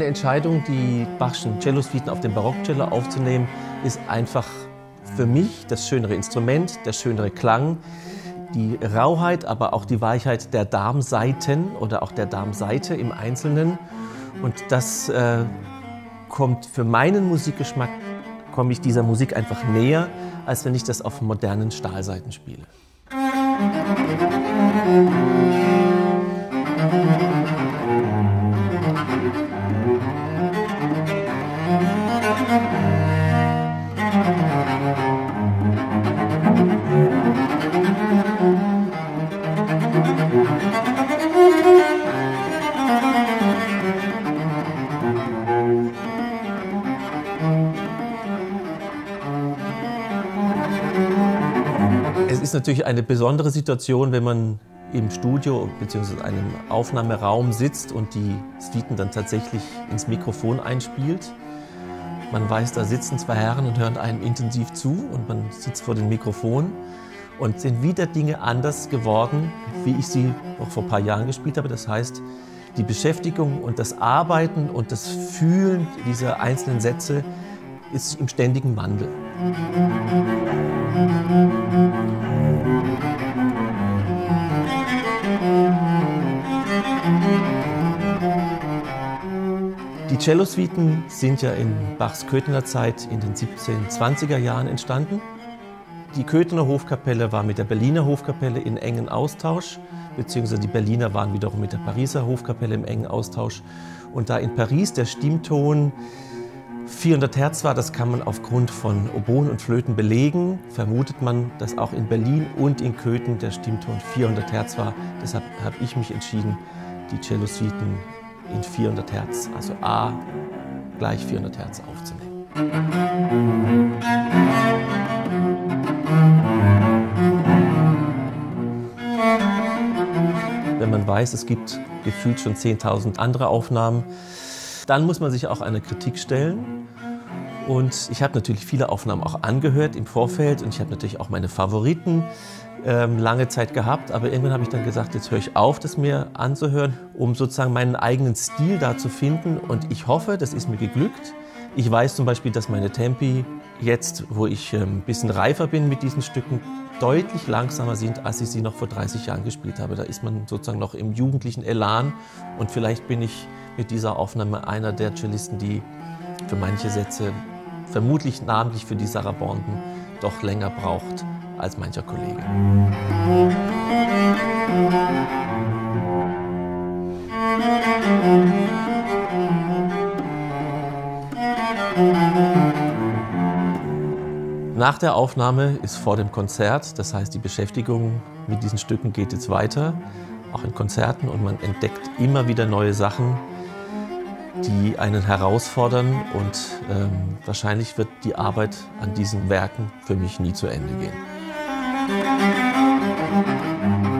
Entscheidung, die Bachschen Cello-Suiten auf dem Barockcello aufzunehmen, ist einfach für mich das schönere Instrument, der schönere Klang, die Rauheit, aber auch die Weichheit der Darmseiten oder auch der Darmseite im Einzelnen. Und das äh, kommt für meinen Musikgeschmack, komme ich dieser Musik einfach näher, als wenn ich das auf modernen Stahlseiten spiele. Es ist natürlich eine besondere Situation, wenn man im Studio bzw. einem Aufnahmeraum sitzt und die Suiten dann tatsächlich ins Mikrofon einspielt. Man weiß, da sitzen zwei Herren und hören einem intensiv zu und man sitzt vor dem Mikrofon und sind wieder Dinge anders geworden, wie ich sie noch vor ein paar Jahren gespielt habe. Das heißt, die Beschäftigung und das Arbeiten und das Fühlen dieser einzelnen Sätze ist im ständigen Wandel. Die Cellosuiten sind ja in Bachs Köthener Zeit in den 1720er Jahren entstanden. Die Köthener Hofkapelle war mit der Berliner Hofkapelle in engen Austausch, beziehungsweise die Berliner waren wiederum mit der Pariser Hofkapelle im engen Austausch. Und da in Paris der Stimmton 400 Hertz war, das kann man aufgrund von Oboen und Flöten belegen, vermutet man, dass auch in Berlin und in Köthen der Stimmton 400 Hertz war. Deshalb habe ich mich entschieden, die Cellosuiten in 400 Hertz, also A gleich 400 Hertz aufzunehmen. Wenn man weiß, es gibt gefühlt schon 10.000 andere Aufnahmen, dann muss man sich auch einer Kritik stellen. Und ich habe natürlich viele Aufnahmen auch angehört im Vorfeld und ich habe natürlich auch meine Favoriten ähm, lange Zeit gehabt. Aber irgendwann habe ich dann gesagt, jetzt höre ich auf, das mir anzuhören, um sozusagen meinen eigenen Stil da zu finden. Und ich hoffe, das ist mir geglückt. Ich weiß zum Beispiel, dass meine Tempi jetzt, wo ich ein ähm, bisschen reifer bin mit diesen Stücken, deutlich langsamer sind, als ich sie noch vor 30 Jahren gespielt habe. Da ist man sozusagen noch im jugendlichen Elan und vielleicht bin ich mit dieser Aufnahme einer der Cellisten, die für manche Sätze, vermutlich namentlich für die Sarabonden, doch länger braucht als mancher Kollege. Nach der Aufnahme ist vor dem Konzert, das heißt die Beschäftigung mit diesen Stücken geht jetzt weiter, auch in Konzerten und man entdeckt immer wieder neue Sachen, die einen herausfordern und ähm, wahrscheinlich wird die Arbeit an diesen Werken für mich nie zu Ende gehen. thank you